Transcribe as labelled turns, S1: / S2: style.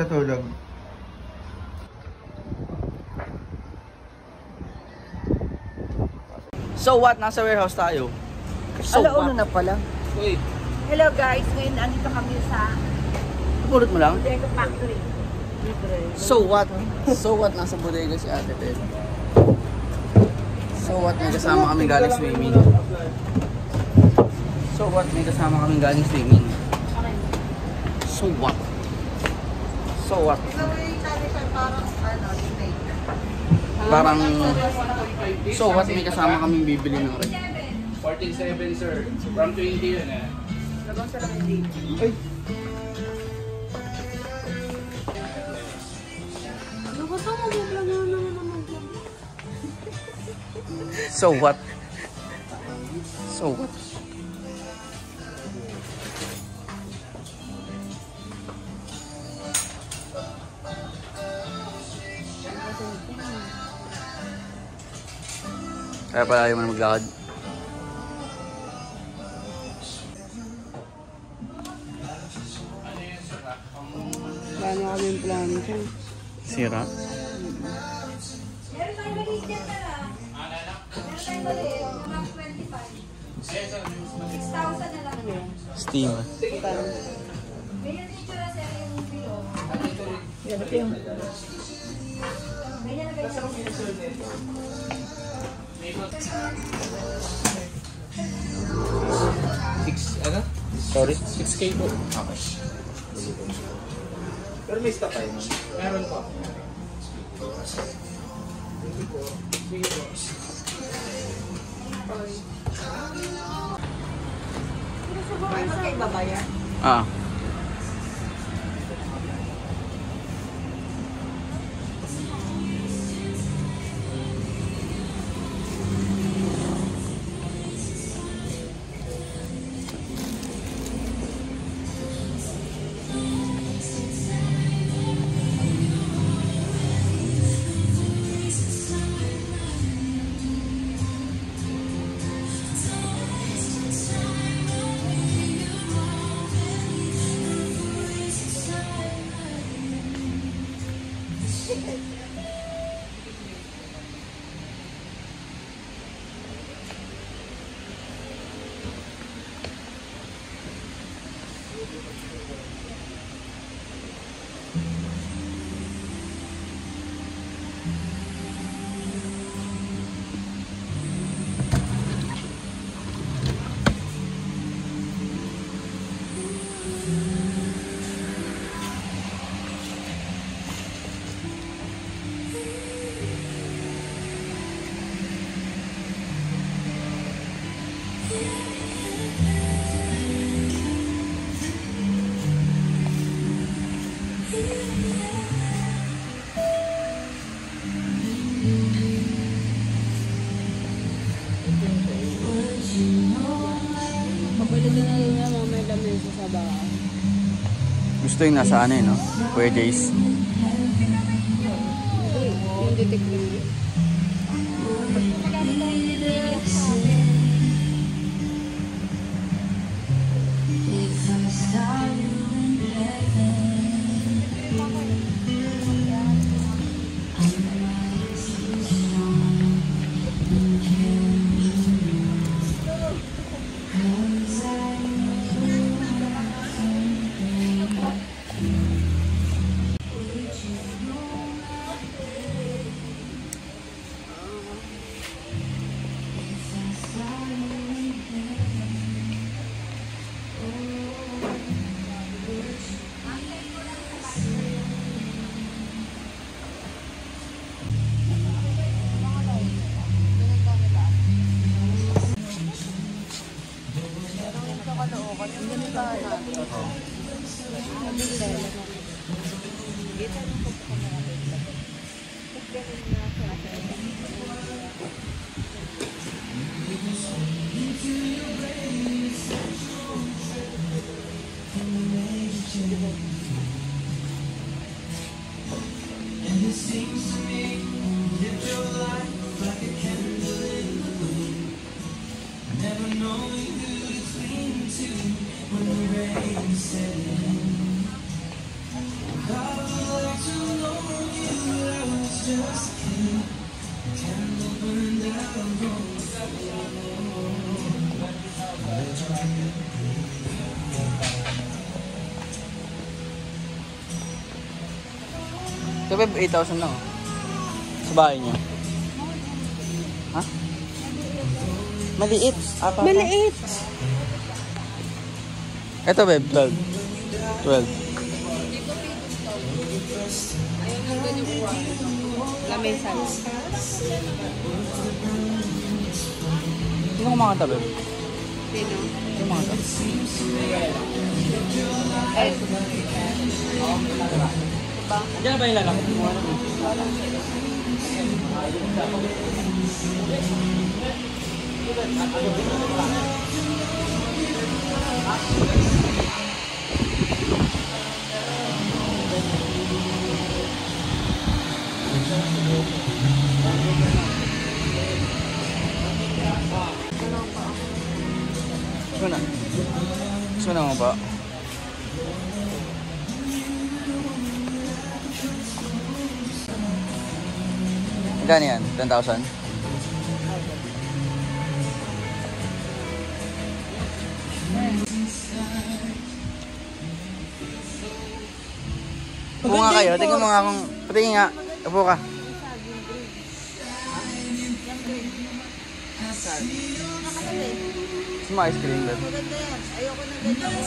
S1: Tutulog.
S2: So what? Nasa warehouse tayo. So
S3: Alauna
S2: what?
S3: na pala.
S2: Uy,
S4: Hello guys, ngayon andito kami sa
S2: pulot mo lang.
S4: Bodega Factory.
S2: So what? So what? Nasa bodega si Ate Ted. So what? May kasama kami galing swimming. So what? May kasama kami galing swimming. So what? So what? Parang So what? May kasama kami bibili ng rep.
S5: 47 sir. From 20 yun eh.
S2: So what? So what? Kaya pala ayaw mo na maglakad.
S3: Plano kami yung plano ko.
S2: Sira?
S6: Meron tayong maliit yan tara. Meron tayong maliit. Mga 25. 6,000 na lang yun.
S2: Steam.
S6: Sir yung.
S3: Yan, ito yung
S6: Ganyan na ganyan.
S5: Six, ano? Sorry? 6K po. Okay. Pero may stock kayo? Meron po.
S4: May magkaibabayan.
S2: Ah.
S3: Baka.
S2: Gusto yung nasa ano eh, no? Kuya Jace.
S3: Yung detect lang yun.
S7: Never
S2: Ito ba 8,000 lang? oh. Sa bahay niyo. Ha? Maliit. Apa,
S3: Maliit.
S2: Ito babe, 12. 12.
S3: Lamesa.
S2: Sino kumakanta babe?
S3: Sino?
S2: Sino kumakanta? Andiyan na ba yung lalaki? Suna. Suna mo ba? Magkano yan? 10,000? Upo nga kayo. Tingnan mo nga kung... Patingin nga. Upo ka. Gusto mo ice cream, babe?
S4: Maganda yan. Ayoko na ganyan.